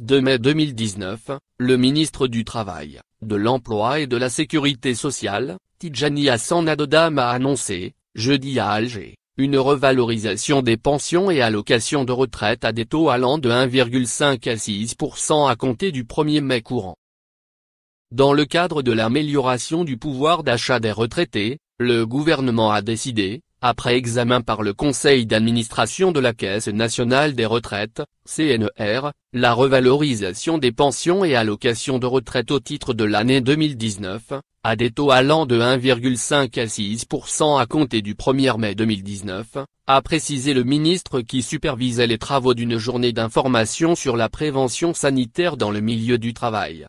2 mai 2019, le ministre du Travail, de l'Emploi et de la Sécurité sociale, Tijani Hassan Adodam a annoncé, jeudi à Alger, une revalorisation des pensions et allocations de retraite à des taux allant de 1,5 à 6% à compter du 1er mai courant. Dans le cadre de l'amélioration du pouvoir d'achat des retraités, le gouvernement a décidé, après examen par le Conseil d'administration de la Caisse nationale des retraites, CNR, la revalorisation des pensions et allocations de retraite au titre de l'année 2019, à des taux allant de 1,5 à 6% à compter du 1er mai 2019, a précisé le ministre qui supervisait les travaux d'une journée d'information sur la prévention sanitaire dans le milieu du travail.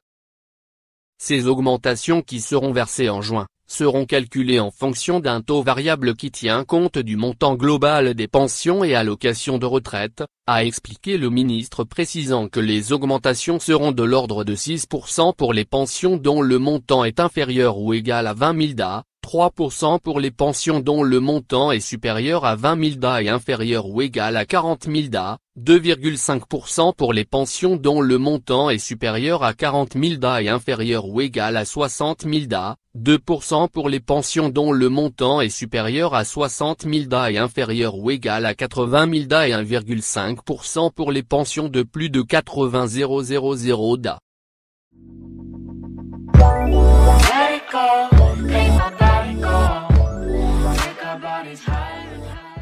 Ces augmentations qui seront versées en juin, seront calculés en fonction d'un taux variable qui tient compte du montant global des pensions et allocations de retraite, a expliqué le ministre précisant que les augmentations seront de l'ordre de 6% pour les pensions dont le montant est inférieur ou égal à 20 000 DA, 3% pour les pensions dont le montant est supérieur à 20 000 DA et inférieur ou égal à 40 000 DA, 2,5% pour les pensions dont le montant est supérieur à 40 000 DA et inférieur ou égal à 60 000 DA, 2% pour les pensions dont le montant est supérieur à 60 000 DA et inférieur ou égal à 80 000 DA et 1,5% pour les pensions de plus de 80 000 DA. high.